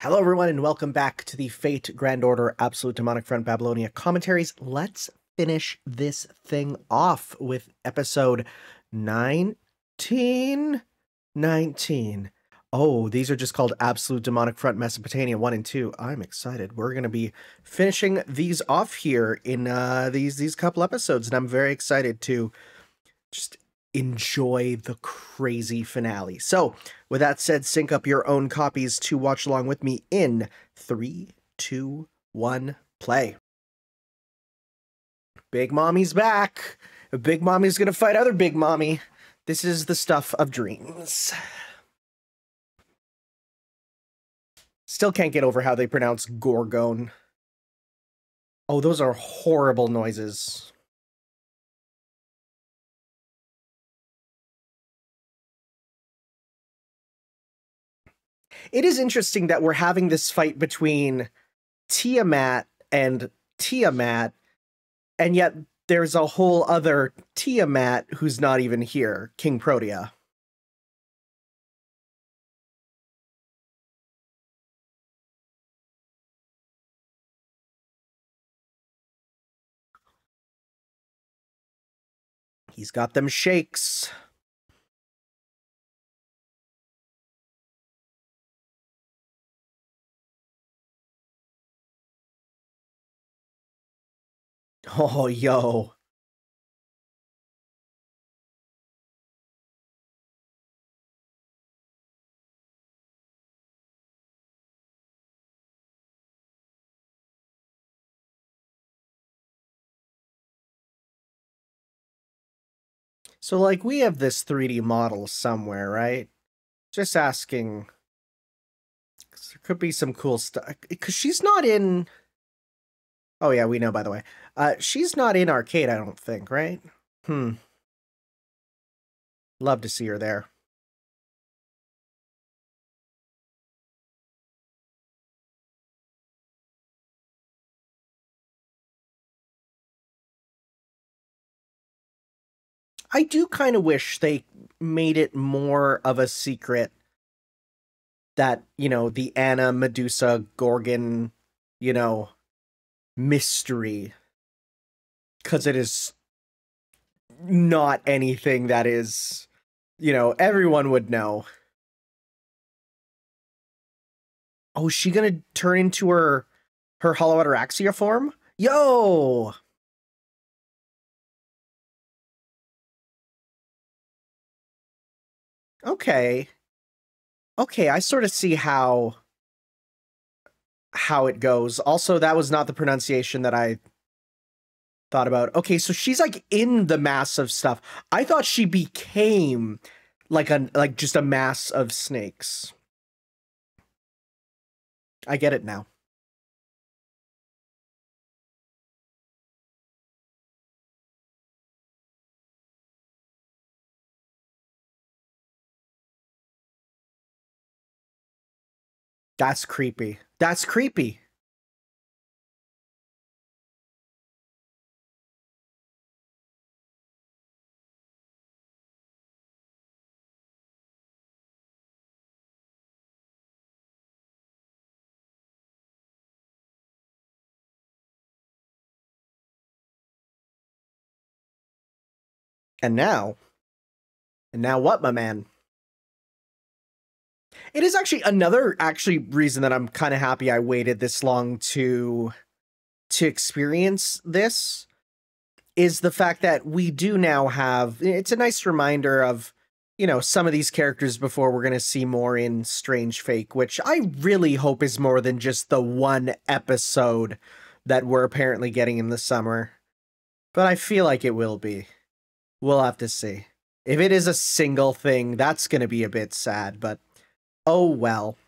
Hello, everyone, and welcome back to the Fate Grand Order Absolute Demonic Front Babylonia commentaries. Let's finish this thing off with episode 19. 19. Oh, these are just called Absolute Demonic Front Mesopotamia 1 and 2. I'm excited. We're going to be finishing these off here in uh, these these couple episodes, and I'm very excited to just enjoy the crazy finale. So, with that said, sync up your own copies to watch along with me in three, two, one, play. Big Mommy's back. Big Mommy's gonna fight other Big Mommy. This is the stuff of dreams. Still can't get over how they pronounce Gorgone. Oh, those are horrible noises. It is interesting that we're having this fight between Tiamat and Tiamat, and yet there's a whole other Tiamat who's not even here, Kingprotea. He's got them shakes. Oh, yo. So, like, we have this 3D model somewhere, right? Just asking. There could be some cool stuff. Because she's not in. Oh, yeah, we know, by the way. Uh, she's not in arcade, I don't think, right? Hmm. Love to see her there. I do kind of wish they made it more of a secret that, you know, the Ana Medusa Gorgon, you know, mystery because it is not anything that is you know everyone would know. Oh is she gonna turn into her her hollow ataraxia form? Yo! Okay. Okay i sort of see how how it goes. Also, that was not the pronunciation that I thought about. Okay, so she's like in the mass of stuff. I thought she became like a like just a mass of snakes. I get it now. That's creepy. That's creepy. And now, and now what, my man? It is actually another actually reason that I'm kind of happy I waited this long to to experience this is the fact that we do now have it's a nice reminder of you know some of these characters before we're going to see more in Strange Fake which I really hope is more than just the one episode that we're apparently getting in the summer. But I feel like it will be. We'll have to see. If it is a single thing that's going to be a bit sad but Oh well.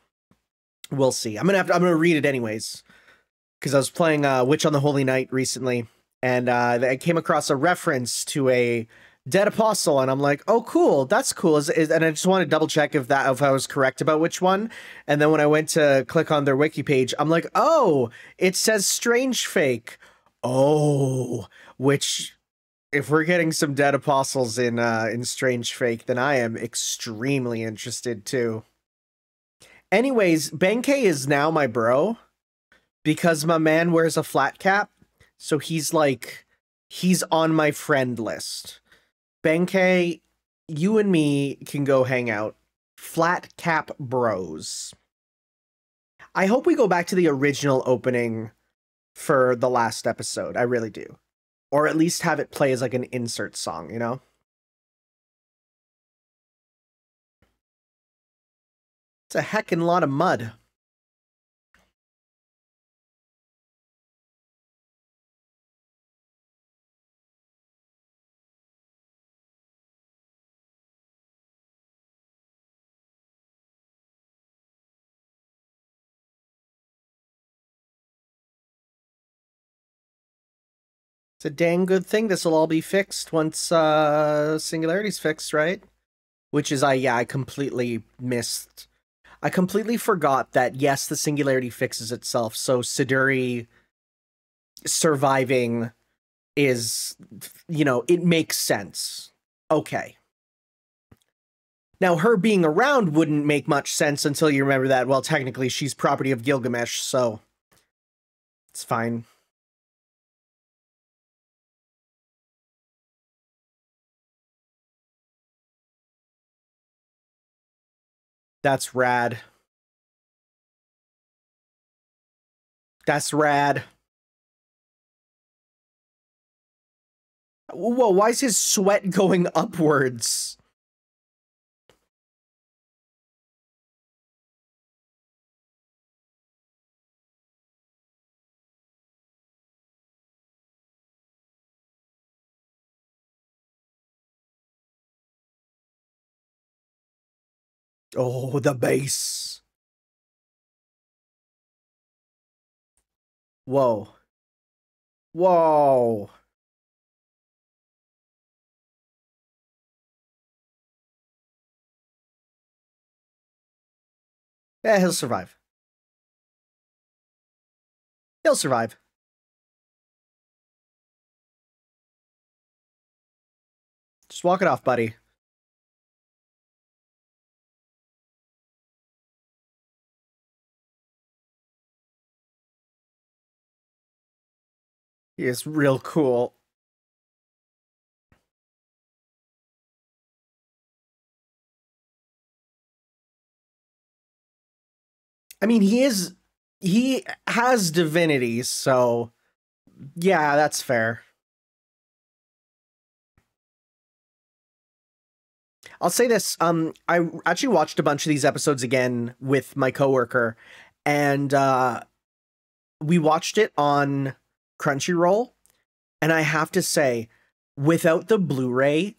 We'll see. I'm gonna have to, I'm gonna read it anyways. Because I was playing uh, Witch on the Holy Night recently, and uh, I came across a reference to a dead apostle, and I'm like, oh cool, that's cool. Is, is, and I just want to double check if that if I was correct about which one. And then when I went to click on their wiki page, I'm like, oh, it says strange fake. Oh, which if we're getting some dead apostles in uh in strange fake then i am extremely interested too Anyways, Benkei is now my bro because my man wears a flat cap. So he's like, he's on my friend list. Benkei, you and me can go hang out. Flat cap bros. I hope we go back to the original opening for the last episode. I really do. Or at least have it play as like an insert song, you know? It's a heckin' lot of mud. It's a dang good thing this will all be fixed once uh singularity's fixed, right? Which is I yeah, I completely missed I completely forgot that yes, the singularity fixes itself. So Siduri surviving is you know, it makes sense. Okay. Now her being around wouldn't make much sense until you remember that well technically she's property of Gilgamesh, so it's fine. That's rad. That's rad. Whoa, why is his sweat going upwards? Oh, the bass. Whoa. Whoa. Yeah, he'll survive. He'll survive. Just walk it off, buddy. He is real cool. I mean, he is he has divinity, so yeah, that's fair. I'll say this, um I actually watched a bunch of these episodes again with my coworker and uh we watched it on Crunchyroll. And I have to say, without the Blu ray,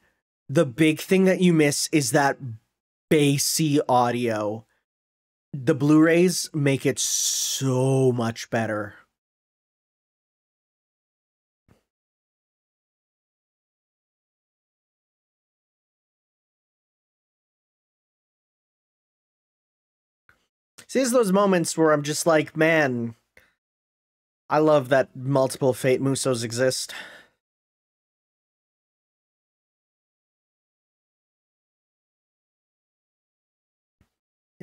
the big thing that you miss is that bassy audio. The Blu rays make it so much better. See, those moments where I'm just like, man, I love that multiple Fate Musos exist.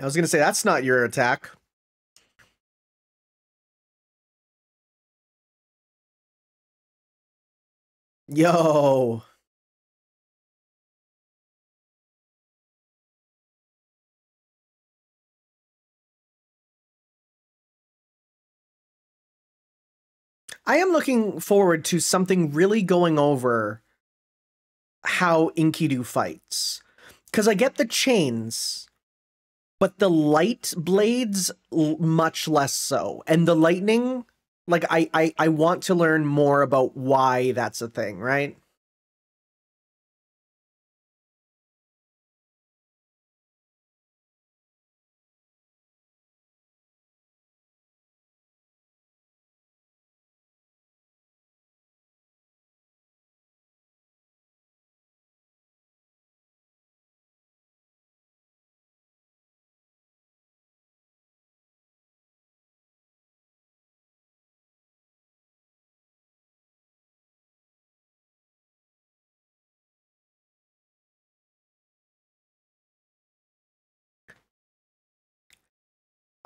I was gonna say that's not your attack. Yo. I am looking forward to something really going over how Enkidu fights. Because I get the chains, but the light blades much less so. And the lightning, like I, I I want to learn more about why that's a thing, right?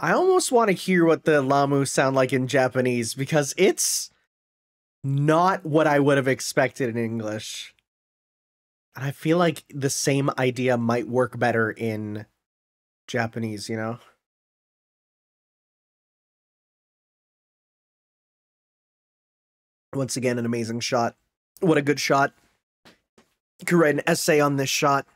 I almost want to hear what the Lahmu sound like in Japanese because it's not what I would have expected in English. And I feel like the same idea might work better in Japanese, you know? Once again, an amazing shot. What a good shot. Could write an essay on this shot.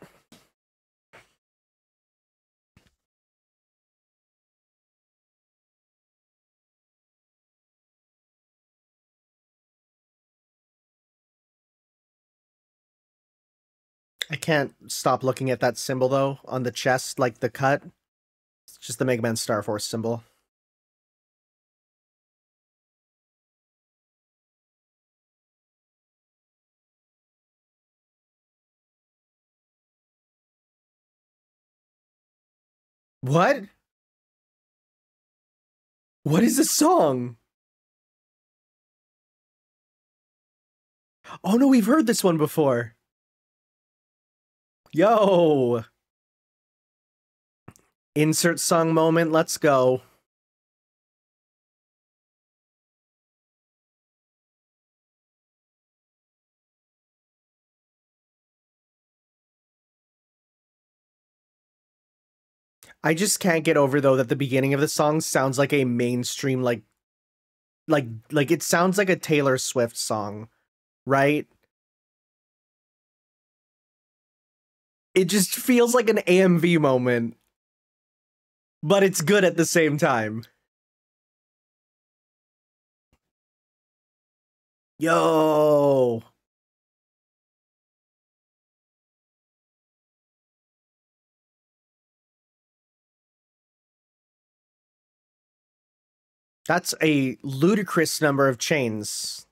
I can't stop looking at that symbol though on the chest, like the cut. It's just the Mega Man Star Force symbol. What? What is this song? Oh no, we've heard this one before. Yo! Insert song moment, let's go. I just can't get over though that the beginning of the song sounds like a mainstream like like like it sounds like a Taylor Swift song, right? It just feels like an AMV moment. But it's good at the same time. Yo. That's a ludicrous number of chains.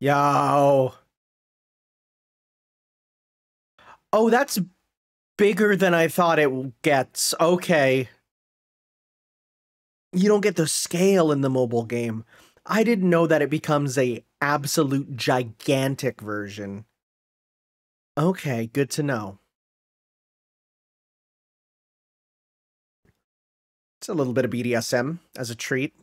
Yo. Oh, that's bigger than I thought it gets. Okay. You don't get the scale in the mobile game. I didn't know that it becomes a absolute gigantic version. Okay, good to know. It's a little bit of BDSM as a treat.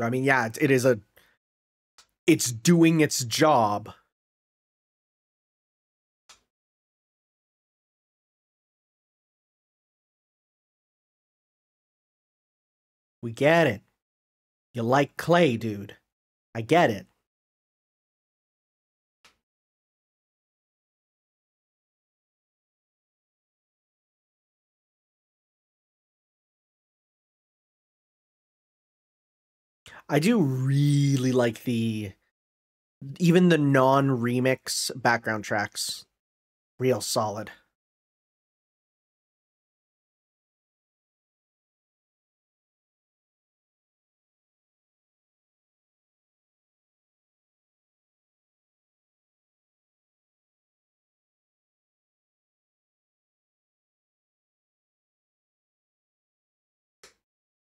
I mean, yeah, it is a it's doing its job. We get it. You like clay, dude. I get it. I do really like the even the non-remix background tracks. Real solid.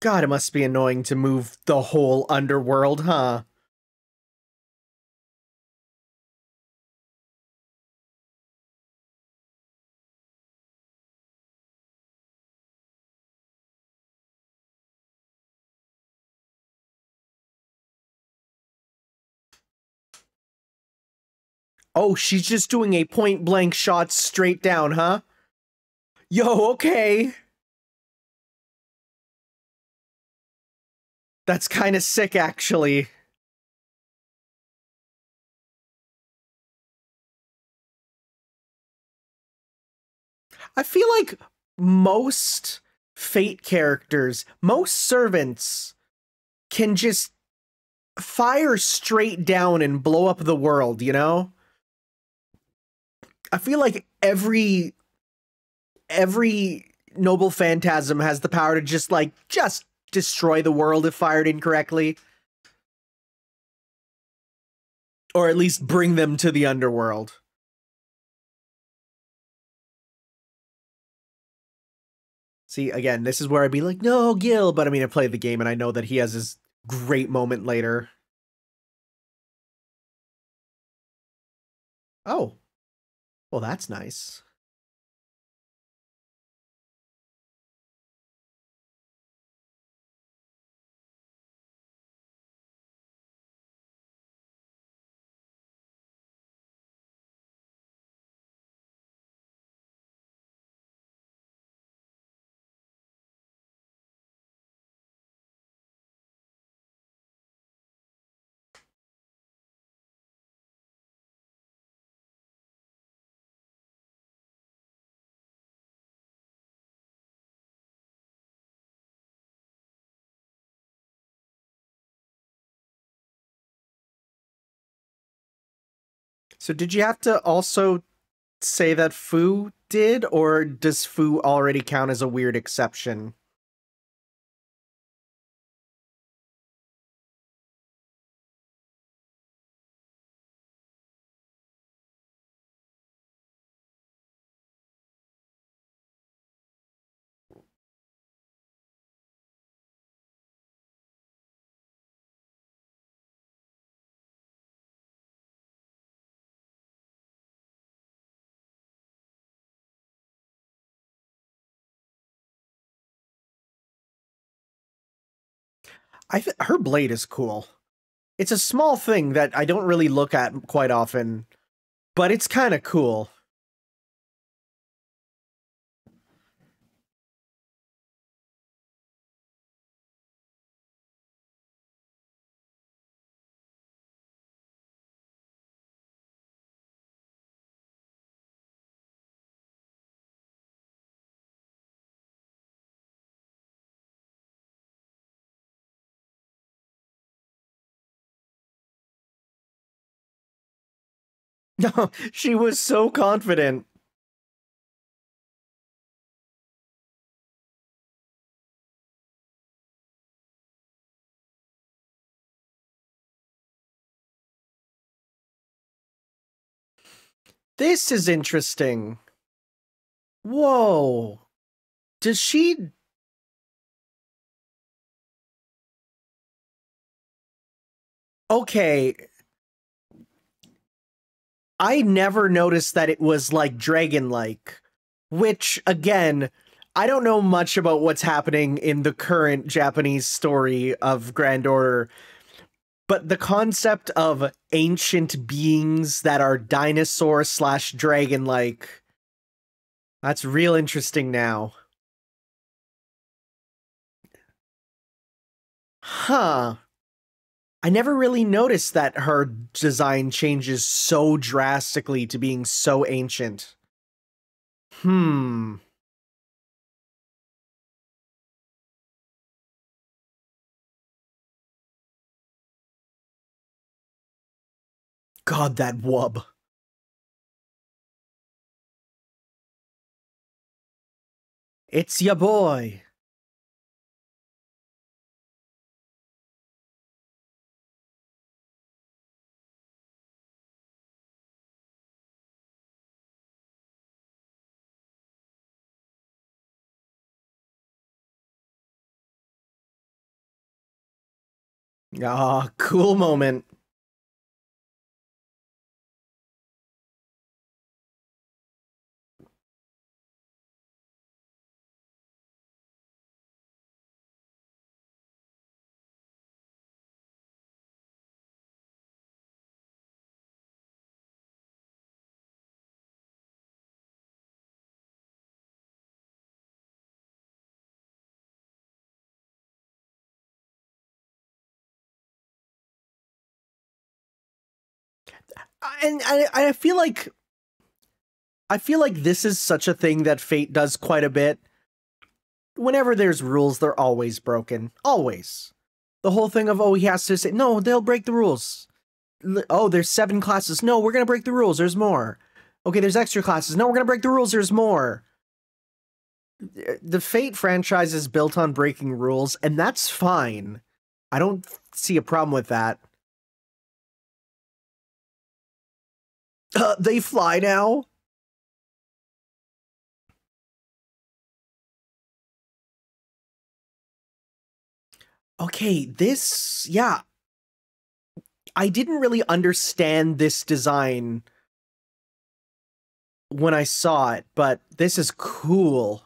God, it must be annoying to move the whole underworld, huh? Oh, she's just doing a point blank shot straight down, huh? Yo, okay. That's kind of sick, actually. I feel like most Fate characters, most servants, can just fire straight down and blow up the world, you know? I feel like every every noble phantasm has the power to just like just destroy the world if fired incorrectly. or at least bring them to the underworld. See, again, this is where I'd be like, no, Gil, but I mean, I played the game and I know that he has his great moment later. Oh. Well, that's nice. So did you have to also say that Fou did, or does Fou already count as a weird exception? I th- her blade is cool. It's a small thing that I don't really look at quite often, but it's kind of cool. No, she was so confident. This is interesting. Whoa. Does she Okay, I never noticed that it was like dragon like, which again, I don't know much about what's happening in the current Japanese story of Grand Order, but the concept of ancient beings that are dinosaur slash dragon like, that's real interesting now. Huh. I never really noticed that her design changes so drastically to being so ancient. Hmm. God, that wub. It's ya boy. Ah, cool moment. And I, I feel like I feel like this is such a thing that Fate does quite a bit. Whenever there's rules, they're always broken. Always. The whole thing of oh he has to say no, they'll break the rules. Oh, there's seven classes. No, we're gonna break the rules. There's more. Okay, there's extra classes. No, we're gonna break the rules. There's more. The Fate franchise is built on breaking rules, and that's fine. I don't see a problem with that. Uh, they fly now. Okay, this, yeah. I didn't really understand this design when I saw it, but this is cool.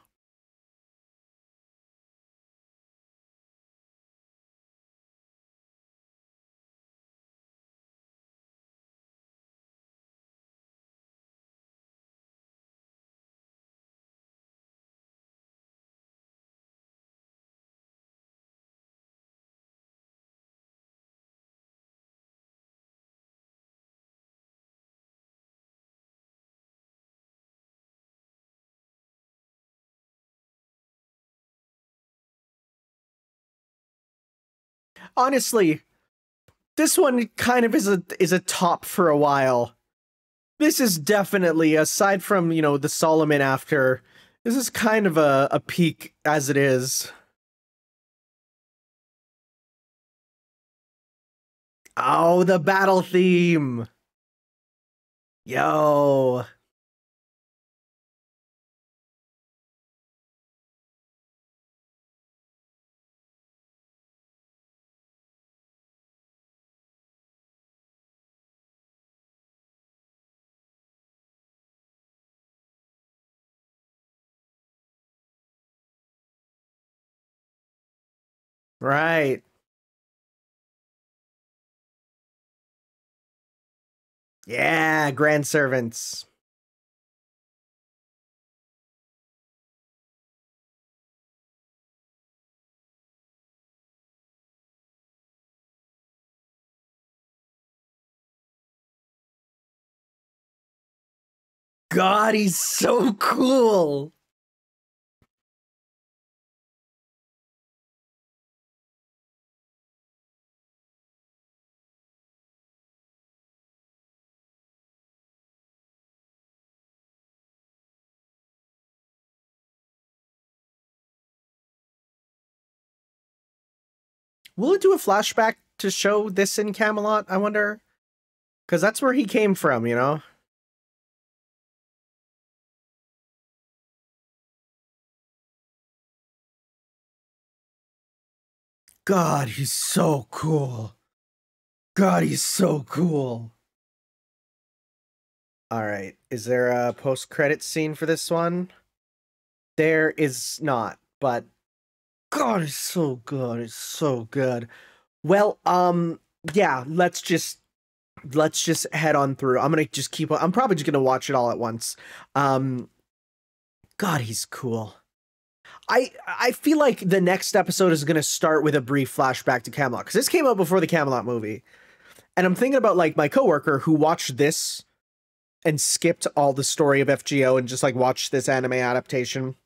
Honestly, this one kind of is a is a top for a while. This is definitely, aside from you know the Solomon after, this is kind of a, a peak as it is. Oh, the battle theme. Yo. Right. Yeah, grand servants. God, he's so cool. Will it do a flashback to show this in Camelot? I wonder. Because that's where he came from, you know? God, he's so cool. God, he's so cool. All right. Is there a post credit scene for this one? There is not, but God, it's so good. It's so good. Well, um, yeah, let's just let's just head on through. I'm gonna just keep on I'm probably just gonna watch it all at once. Um God, he's cool. I I feel like the next episode is gonna start with a brief flashback to Camelot because this came out before the Camelot movie, and I'm thinking about like my coworker who watched this and skipped all the story of FGO and just like watched this anime adaptation.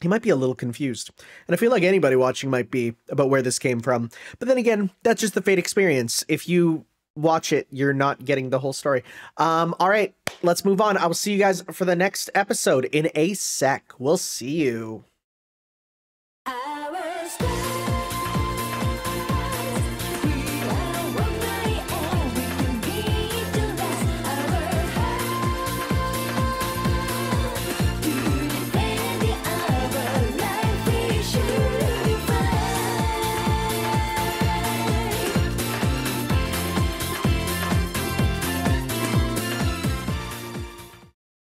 He might be a little confused, and I feel like anybody watching might be about where this came from. But then again, that's just the Fate experience. If you watch it, you're not getting the whole story. Um, all right, let's move on. I will see you guys for the next episode in a sec. We'll see you.